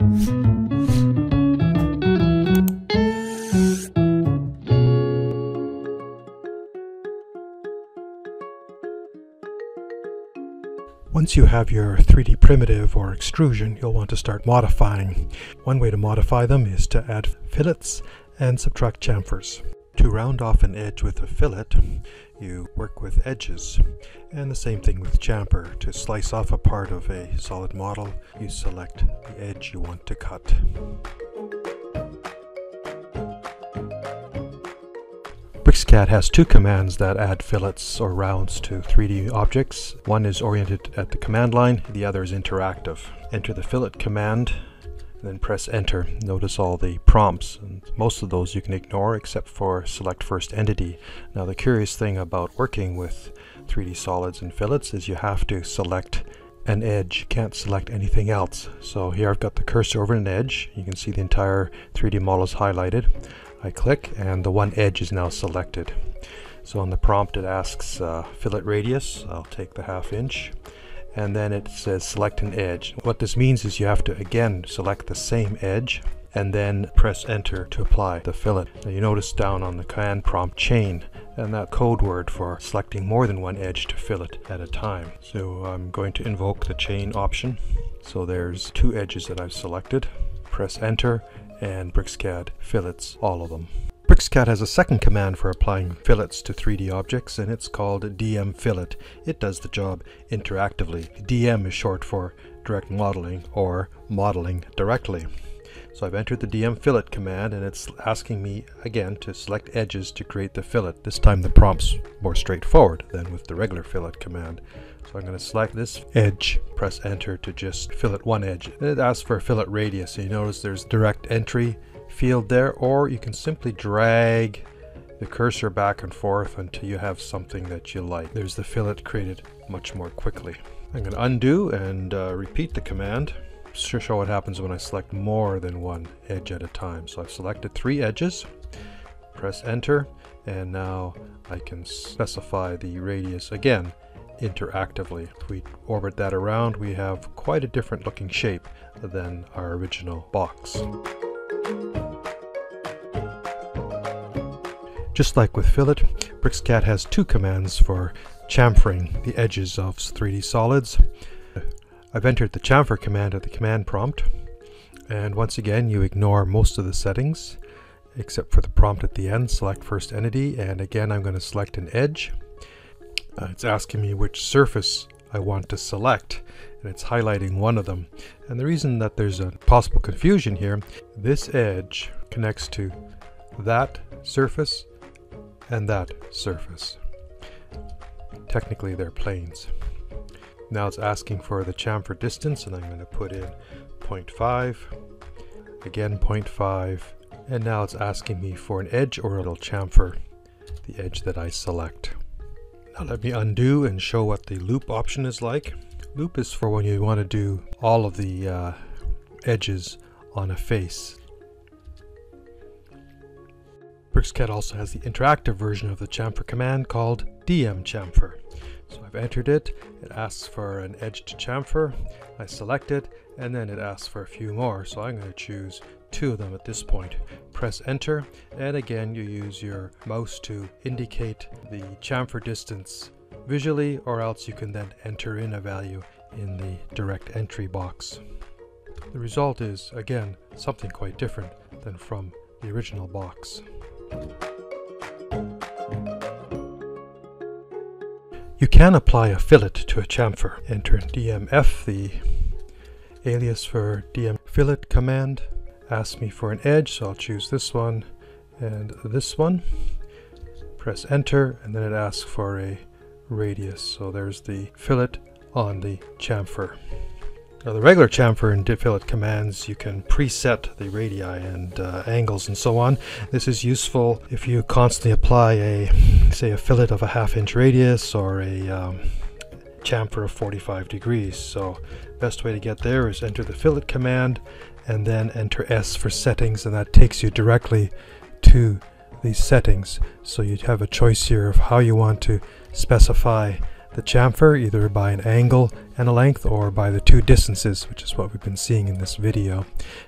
Once you have your 3D primitive or extrusion, you'll want to start modifying. One way to modify them is to add fillets and subtract chamfers. To round off an edge with a fillet, you work with edges. And the same thing with chamfer. To slice off a part of a solid model, you select the edge you want to cut. BricsCAD has two commands that add fillets or rounds to 3D objects. One is oriented at the command line, the other is interactive. Enter the fillet command, then press enter. Notice all the prompts, and most of those you can ignore except for select first entity. Now the curious thing about working with 3D solids and fillets is you have to select an edge. You can't select anything else. So here I've got the cursor over an edge. You can see the entire 3D model is highlighted. I click and the one edge is now selected. So on the prompt it asks uh, fillet radius, I'll take the half inch, and then it says select an edge. What this means is you have to again select the same edge and then press enter to apply the fillet. Now you notice down on the command prompt chain and that code word for selecting more than one edge to fillet at a time. So I'm going to invoke the chain option. So there's two edges that I've selected. Press enter and BricsCAD fillets all of them. BricsCAD has a second command for applying fillets to 3D objects and it's called DM Fillet. It does the job interactively. DM is short for direct modeling or modeling directly. So I've entered the DM fillet command and it's asking me again to select edges to create the fillet. This time the prompt's more straightforward than with the regular fillet command. So I'm going to select this edge, press enter to just fillet one edge. And it asks for a fillet radius. So you notice there's direct entry field there, or you can simply drag the cursor back and forth until you have something that you like. There's the fillet created much more quickly. I'm going to undo and uh, repeat the command to show what happens when I select more than one edge at a time. So I've selected three edges, press enter, and now I can specify the radius again interactively. If we orbit that around, we have quite a different looking shape than our original box. Just like with Fillet, BricsCAD has two commands for chamfering the edges of 3D solids. I've entered the chamfer command at the command prompt, and once again you ignore most of the settings except for the prompt at the end, select first entity, and again I'm going to select an edge. Uh, it's asking me which surface I want to select and it's highlighting one of them. And the reason that there's a possible confusion here, this edge connects to that surface and that surface. Technically they're planes. Now it's asking for the chamfer distance and I'm going to put in 0.5, again 0.5, and now it's asking me for an edge or it'll chamfer the edge that I select. Now let me undo and show what the loop option is like. Loop is for when you want to do all of the uh, edges on a face. BricsCAD also has the interactive version of the chamfer command called DM chamfer. So I've entered it, it asks for an edge to chamfer, I select it, and then it asks for a few more. So I'm going to choose two of them at this point. Press enter and again you use your mouse to indicate the chamfer distance visually or else you can then enter in a value in the direct entry box. The result is again something quite different than from the original box. You can apply a fillet to a chamfer. Enter DMF, the alias for DM fillet command, Ask me for an edge, so I'll choose this one and this one. Press enter, and then it asks for a radius. So there's the fillet on the chamfer. The regular chamfer and fillet commands, you can preset the radii and uh, angles and so on. This is useful if you constantly apply a, say, a fillet of a half inch radius or a um, chamfer of 45 degrees. So best way to get there is enter the fillet command and then enter S for settings and that takes you directly to these settings. So you have a choice here of how you want to specify the chamfer either by an angle and a length or by the two distances, which is what we've been seeing in this video.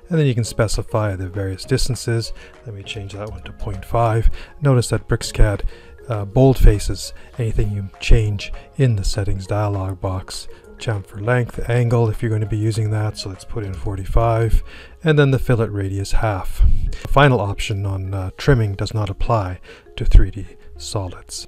And then you can specify the various distances. Let me change that one to 0.5. Notice that BricsCAD uh, bold faces anything you change in the settings dialog box chamfer length, angle if you're going to be using that, so let's put in 45, and then the fillet radius half. The final option on uh, trimming does not apply to 3D solids.